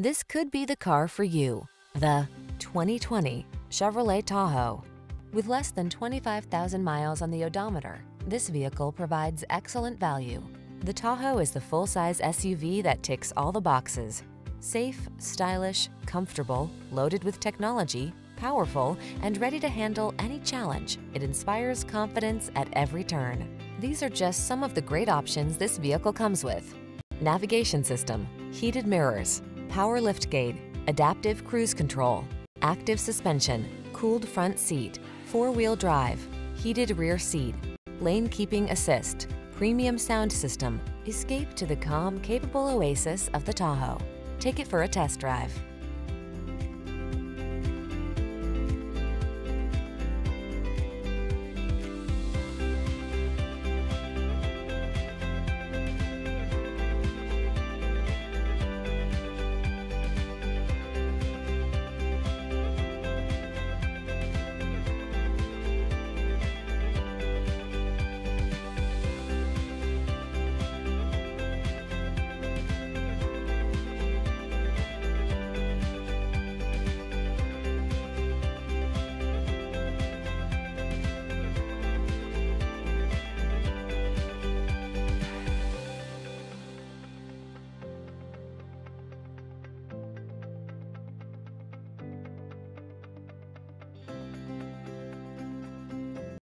This could be the car for you. The 2020 Chevrolet Tahoe. With less than 25,000 miles on the odometer, this vehicle provides excellent value. The Tahoe is the full-size SUV that ticks all the boxes. Safe, stylish, comfortable, loaded with technology, powerful, and ready to handle any challenge, it inspires confidence at every turn. These are just some of the great options this vehicle comes with. Navigation system, heated mirrors, power liftgate, adaptive cruise control, active suspension, cooled front seat, four-wheel drive, heated rear seat, lane keeping assist, premium sound system. Escape to the calm, capable oasis of the Tahoe. Take it for a test drive.